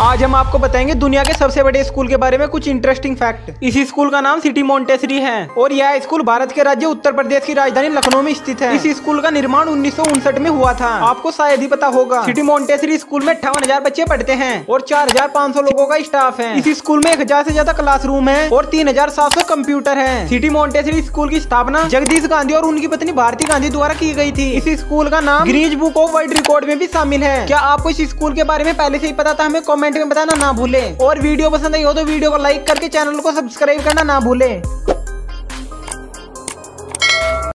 आज हम आपको बताएँगे दुनिया के सबसे बड़े स्कूल के बारे में कुछ इंटरेस्टिंग फैक्ट इस स्कूल का नाम सिटी मोन्टेसरी है। और यह स्कूल भारत के राज्य उत्तर प्रदेश की राजधानी लखनऊ में स्थित है। इस स्कूल का निर्माण उन्नीस सौ उनसठ में हुआ था। आपको शायद ही पता होगा। सिटी मोन्टेसरी स्कूल में अट्ठावन हज़ार बच्चे पढ़ते हैं और चार हज़ार पाँच सौ लोगों का स्टाफ है। इस स्कूल में एक हज़ार ऐसी ज़्यादा क्लासरूम है और तीन कम्प्यूटर है। सिटी मोन्टेसरी स्कूल की स्थापना जगदीश गांधी और उनकी पत्नी भारती गांधी द्वारा की गई थी। इस स्कूल का नाम Guinness book of world record में भी शामिल है। क्या आपको इस स्कूल के बारे में पहले से ही पता था? हमें कॉमेंट में बताना ना भूले। और वीडियो पसंद आई हो तो वीडियो को लाइक करके चैनल को सब्सक्राइब करना ना भूले।